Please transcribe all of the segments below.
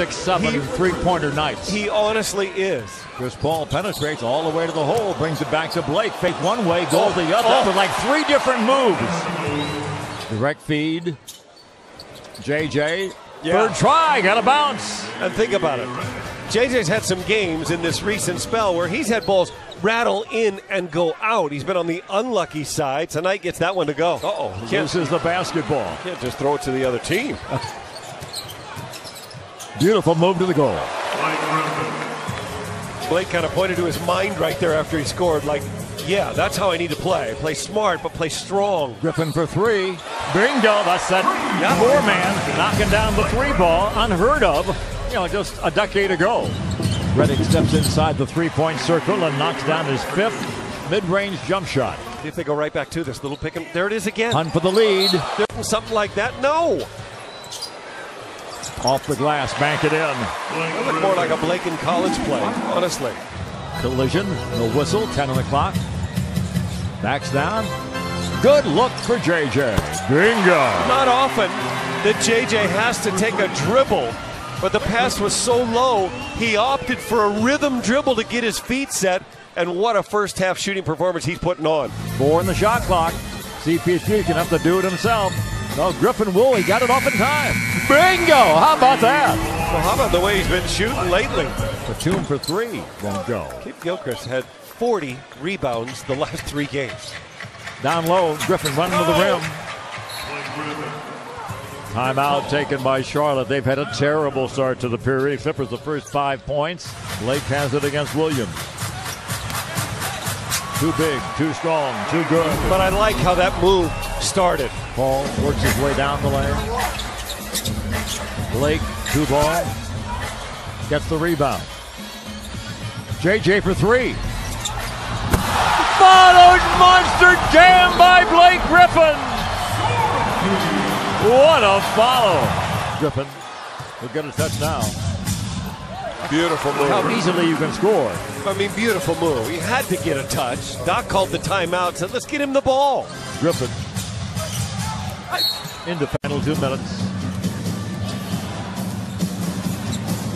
six, seven He- three-pointer nights. He honestly is. Chris Paul penetrates all the way to the hole, brings it back to Blake. Fake one way, goes the other Oh. with like three different moves. Direct feed. JJ. Yeah. Third try, got a bounce. And think about it. JJ's had some games in this recent spell where he's had balls rattle in and go out. He's been on the unlucky side. Tonight gets that one to go. Uh oh. Loses the basketball. can't just throw it to the other team. Beautiful move to the goal. Blake kind of pointed to his mind right there after he scored, like, yeah, that's how I need to play. Play smart, but play strong. Griffin for three. Bingo. That's that Yeah. four man knocking down the three ball. Unheard of, you know, just a decade ago. Redick steps inside the three point circle and knocks down his fifth mid range jump shot. If they go right back to this little pick and there it is again. Hunt for the lead. Something like that? No. Off the glass, bank it in. That looked more like a Blake in college play, honestly. Collision, no whistle, 10 on the clock. Backs down. Good look for JJ. Bingo. Not often that JJ has to take a dribble, but the pass was so low, he opted for a rhythm dribble to get his feet set. And what a first half shooting performance he's putting on. Four in the shot clock. CP3 can have to do it himself. No, Griffin. He got it off in time. Bingo. How about that? Well, how about the way he's been shooting lately? Batum for three. Won't go. Kidd-Gilchrist had 40 rebounds the last three games. Down low. Griffin running to the oh! rim. Timeout taken by Charlotte. They've had a terrible start to the period. Clippers the first five points. Blake has it against Williams. Too big, too strong, too good. But I like how that move started. Paul works his way down the lane. Blake, two ball. Gets the rebound. JJ for three. Followed monster jam by Blake Griffin. What a follow. Griffin will get a touch now. Beautiful How easily you can score. I mean, beautiful move. He had to get a touch. Doc called the timeout, said, let's get him the ball. Griffin into final two minutes.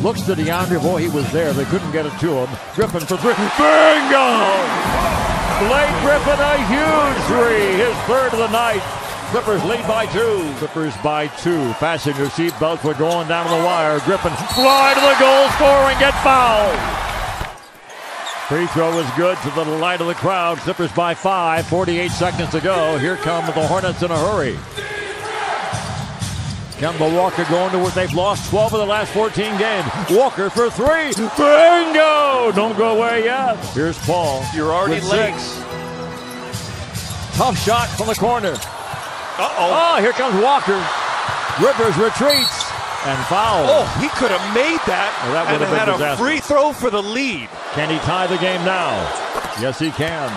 Looks to DeAndre. Boy, he was there. They couldn't get it to him. Griffin for three. Bingo! Blake Griffin, a huge three. His third of the night. Clippers lead by two. Clippers by two. Fasten your seatbelts. We're going down the wire. Griffin fly to the goal, score, and get fouled. Free throw is good to the delight of the crowd. Clippers by five. 48 seconds to go. Here come the Hornets in a hurry. Kemba Walker going to where they've lost 12 of the last 14 games. Walker for three. Bingo! Don't go away yet. Here's Paul. You're already with late. Tough shot from the corner. Uh-oh. Oh, here comes Walker. Rivers retreats and fouls. Oh, he could have made that, Well, that would and have been had a disastrous. free throw for the lead. Can he tie the game now? Yes, he can.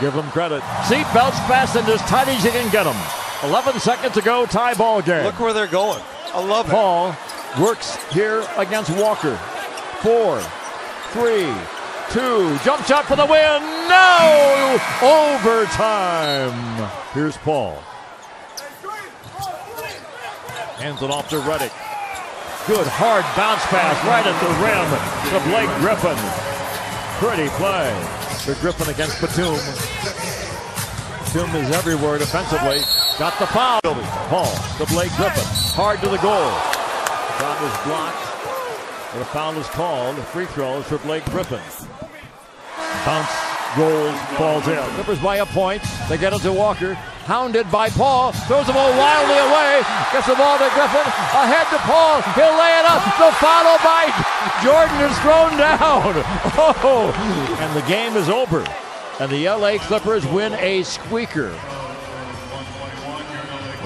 Give him credit. Seatbelts fastened as tight as you can get them. 11 seconds to go, tie ball game. Look where they're going. I love it. Paul works here against Walker. Four, three, two, jump shot for the win. No! Overtime. Here's Paul. Hands it off to Redick. Good hard bounce pass right at the rim to Blake Griffin. Pretty play for Griffin against Batum. Batum is everywhere defensively. Got the foul. Paul to Blake Griffin. Hard to the goal. Shot was blocked. But a foul is called. Free throws for Blake Griffin. Bounce, rolls, falls in. Clippers by a point. They get it to Walker. Hounded by Paul. Throws the ball wildly away. Gets the ball to Griffin. Ahead to Paul. He'll lay it up. The follow by Jordan is thrown down. Oh, and the game is over. And the LA Clippers win a squeaker.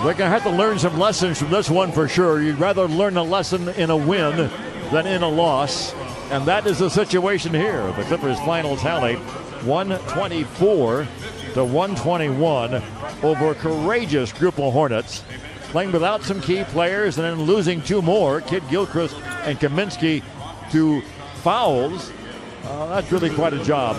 We're going to have to learn some lessons from this one for sure. You'd rather learn a lesson in a win than in a loss. And that is the situation here. The Clippers' final tally 124 to 121 over a courageous group of Hornets. Playing without some key players and then losing two more, Kidd-Gilchrist and Kaminsky, to fouls. Uh, that's really quite a job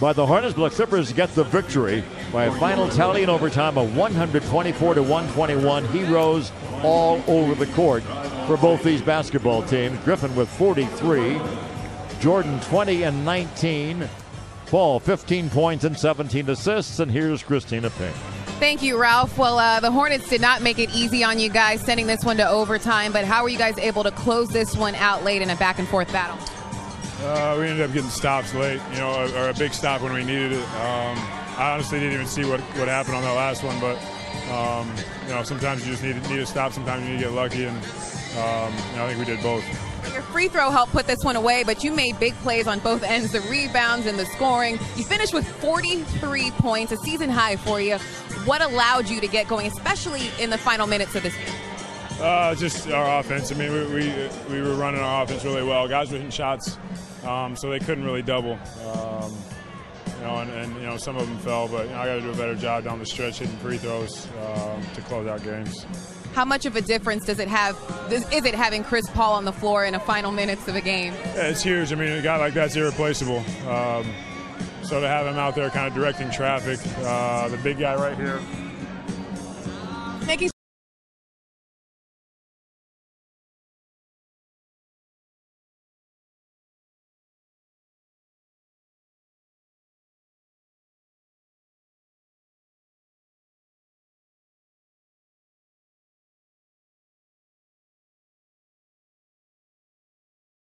by the Hornets, but the Clippers get the victory by a final tally in overtime of 124 to 121. Heroes all over the court for both these basketball teams. Griffin with 43, Jordan 20 and 19, Paul 15 points and 17 assists, and here's Christina Payne. Thank you, Ralph. Well, uh, the Hornets did not make it easy on you guys, sending this one to overtime. But how were you guys able to close this one out late in a back and forth battle? Uh, we ended up getting stops late, you know, or a big stop when we needed it. Um, I honestly didn't even see what, what happened on that last one, but um, you know, sometimes you just need need a stop. Sometimes you need to get lucky, and um, you know, I think we did both. Your free throw helped put this one away, but you made big plays on both ends the rebounds and the scoring. You finished with 43 points, a season high for you. What allowed you to get going, especially in the final minutes of this game? Uh, just our offense. I mean, we, we, we, were running our offense really well. Guys were hitting shots, um, so they couldn't really double. Um, know, and, and, you know some of them fell, but you know, I got to do a better job down the stretch hitting free throws uh, to close out games. How much of a difference does it have? Is it having Chris Paul on the floor in the final minutes of a game? Yeah, it's huge. I mean, a guy like that's irreplaceable. Um, so to have him out there, kind of directing traffic, uh, the big guy right here